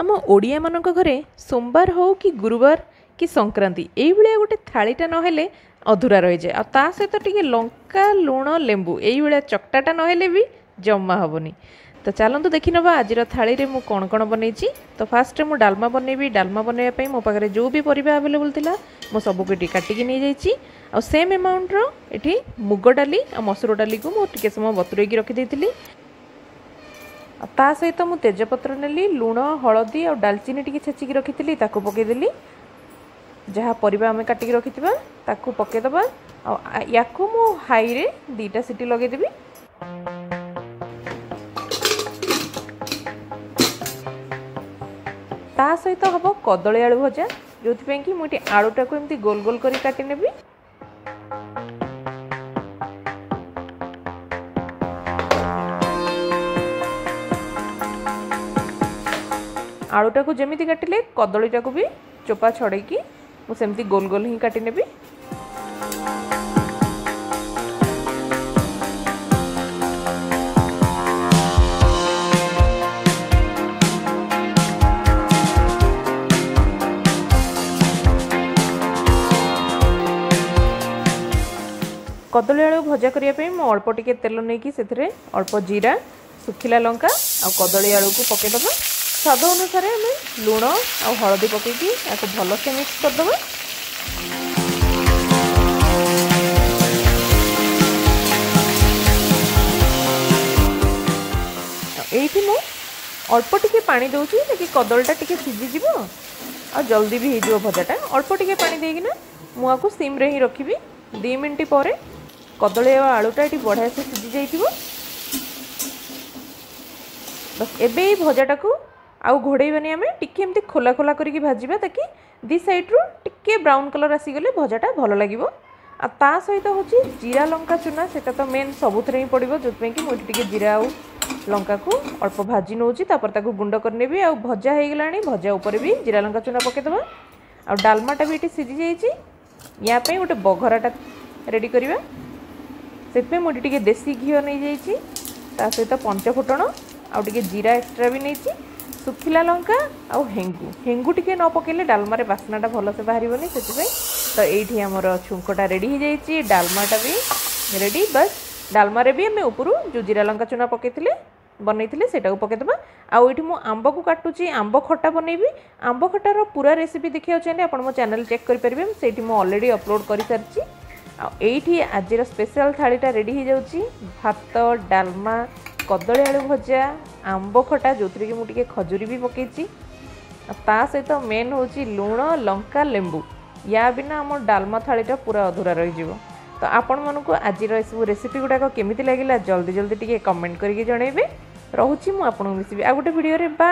ଆମ ଓଡ଼ିଆମାନଙ୍କ ଘରେ ସୋମବାର ହେଉ କି ଗୁରୁବାର କି ସଂକ୍ରାନ୍ତି ଏଇଭଳିଆ ଗୋଟେ ଥାଳିଟା ନହେଲେ ଅଧୁରା ରହିଯାଏ ଆଉ ତା ସହିତ ଟିକେ ଲଙ୍କା ଲୁଣ ଲେମ୍ବୁ ଏଇଭଳିଆ ଚକଟାଟା ନହେଲେ ବି ଜମା ହେବନି ତ ଚାଲନ୍ତୁ ଦେଖିନେବା ଆଜିର ଥାଳିରେ ମୁଁ କ'ଣ କ'ଣ ବନେଇଛି ତ ଫାର୍ଷ୍ଟରେ ମୁଁ ଡାଲମା ବନେଇବି ଡାଲମା ବନେଇବା ପାଇଁ ମୋ ପାଖରେ ଯେଉଁ ବି ପରିବା ଆଭେଲେବୁଲ୍ ଥିଲା ମୁଁ ସବୁକୁ ଏଠି କାଟିକି ନେଇଯାଇଛି ଆଉ ସେମ୍ ଆମାଉଣ୍ଟର ଏଠି ମୁଗ ଡାଲି ଆଉ ମସୁର ଡାଲିକୁ ମୁଁ ଟିକେ ସମୟ ବତୁରେଇକି ରଖିଦେଇଥିଲି ତା ସହିତ ମୁଁ ତେଜପତ୍ର ନେଲି ଲୁଣ ହଳଦୀ ଆଉ ଡାଲଚିନି ଟିକେ ଛେଚିକି ରଖିଥିଲି ତାକୁ ପକାଇଦେଲି ଯାହା ପରିବା ଆମେ କାଟିକି ରଖିଥିବା ତାକୁ ପକାଇଦେବା ଆଉ ୟାକୁ ମୁଁ ହାଇରେ ଦୁଇଟା ସିଟି ଲଗାଇଦେବି ତା ସହିତ ହେବ କଦଳୀ ଆଳୁ ଭଜା ଯେଉଁଥିପାଇଁ କି ମୁଁ ଏଠି ଆଳୁଟାକୁ ଏମିତି ଗୋଲ ଗୋଲ କରି କାଟିନେବି ଆଳୁଟାକୁ ଯେମିତି କାଟିଲେ କଦଳୀଟାକୁ ବି ଚୋପା ଛଡ଼େଇକି ମୁଁ ସେମିତି ଗୋଲ ଗୋଲ ହିଁ କାଟିନେବି କଦଳୀ ଆଳୁ ଭଜା କରିବା ପାଇଁ ମୁଁ ଅଳ୍ପ ଟିକେ ତେଲ ନେଇକି ସେଥିରେ ଅଳ୍ପ ଜିରା ଶୁଖିଲା ଲଙ୍କା ଆଉ କଦଳୀ ଆଳୁକୁ ପକାଇଦେବା ସ୍ୱାଦ ଅନୁସାରେ ଆମେ ଲୁଣ ଆଉ ହଳଦୀ ପକାଇକି ଏହାକୁ ଭଲସେ ମିକ୍ସ କରିଦେବା ଏଇଠି ମୁଁ ଅଳ୍ପ ଟିକେ ପାଣି ଦେଉଛି ଯାହାକି କଦଳୀଟା ଟିକେ ସିଝିଯିବ ଆଉ ଜଲ୍ଦି ବି ହେଇଯିବ ଭଜାଟା ଅଳ୍ପ ଟିକେ ପାଣି ଦେଇକିନା ମୁଁ ଆକୁ ସିମ୍ରେ ହିଁ ରଖିବି ଦୁଇ ମିନିଟ୍ ପରେ କଦଳୀ ଆଉ ଆଳୁଟା ଏଠି ବଢ଼ିଆ ସେ ସିଝି ଯାଇଥିବ ଏବେ ଏଇ ଭଜାଟାକୁ ଆଉ ଘୋଡ଼େଇବାନି ଆମେ ଟିକିଏ ଏମିତି ଖୋଲା ଖୋଲା କରିକି ଭାଜିବା ତାକି ଦି ସାଇଡ଼୍ରୁ ଟିକିଏ ବ୍ରାଉନ୍ କଲର୍ ଆସିଗଲେ ଭଜାଟା ଭଲ ଲାଗିବ ଆଉ ତା ସହିତ ହେଉଛି ଜିରା ଲଙ୍କା ଚୁନା ସେଇଟା ତ ମେନ୍ ସବୁଥିରେ ହିଁ ପଡ଼ିବ ଯେଉଁଥିପାଇଁକି ମୁଁ ଏଠି ଟିକିଏ ଜିରା ଆଉ ଲଙ୍କାକୁ ଅଳ୍ପ ଭାଜି ନେଉଛି ତାପରେ ତାକୁ ଗୁଣ୍ଡ କରିନେବି ଆଉ ଭଜା ହୋଇଗଲାଣି ଭଜା ଉପରେ ବି ଜିରା ଲଙ୍କା ଚୁନା ପକାଇଦେବା ଆଉ ଡାଲମାଟା ବି ଏଠି ସିଝି ଯାଇଛି ୟା ପାଇଁ ଗୋଟେ ବଘରାଟା ରେଡ଼ି କରିବା ସେଥିପାଇଁ ମୁଁ ଏଠି ଟିକିଏ ଦେଶୀ ଘିଅ ନେଇଯାଇଛି ତା ସହିତ ପଞ୍ଚ ଫୁଟଣ ଆଉ ଟିକିଏ ଜିରା ଏକ୍ସଟ୍ରା ବି ନେଇଛି শুখিলা লঙ্কা আউ হেঙ্গু হেঙ্গু টিকে ন পকাইলে ডালমার বাসনাটা ভালসে বাহারিবনি সেপাই তো এইটি আমার ছুঙ্কটা রেডি হয়ে যাই ডালমাটা বি রেডি বাস ডালমারে বি আমি উপরু যে জিরা লঙ্কা চুনা পকাই বনাইলে সেটাকে পকাই দেবা আইটি মু আম্বকু কাটুছি আম্ব খটা বনাইবি আম্ব খটার পুরা রেসিপি দেখিବାକୁ ଚାହିଁଲେ ଆପଣ ମୋ ଚ୍ୟାନେଲ୍ ଚେକ୍ କରିପାରିବେ ସେଇଠି অলরেডি অপলোড করে କରିସାରିଛି ଆଉ ଏଇଠି স্পেশাল থাড়িটা রেডি হয়ে যাচ্ছি ভাত ডালমা কদলী আলু ভজা ଆମ୍ବ ଖଟା ଯେଉଁଥିରେ କି ମୁଁ ଟିକେ ଖଜୁରୀ ବି ପକାଇଛି ତା ସହିତ ମେନ୍ ହେଉଛି ଲୁଣ ଲଙ୍କା ଲେମ୍ବୁ ୟା ବିନା ଆମ ଡାଲମା ଥାଳିଟା ପୁରା ଅଧୁରା ରହିଯିବ ତ ଆପଣମାନଙ୍କୁ ଆଜିର ଏସବୁ ରେସିପି ଗୁଡ଼ାକ କେମିତି ଲାଗିଲା ଜଲ୍ଦି ଜଲ୍ଦି ଟିକେ କମେଣ୍ଟ କରିକି ଜଣାଇବେ ରହୁଛି ମୁଁ ଆପଣଙ୍କୁ ମିଶିବି ଆଉ ଗୋଟେ ଭିଡ଼ିଓରେ ବା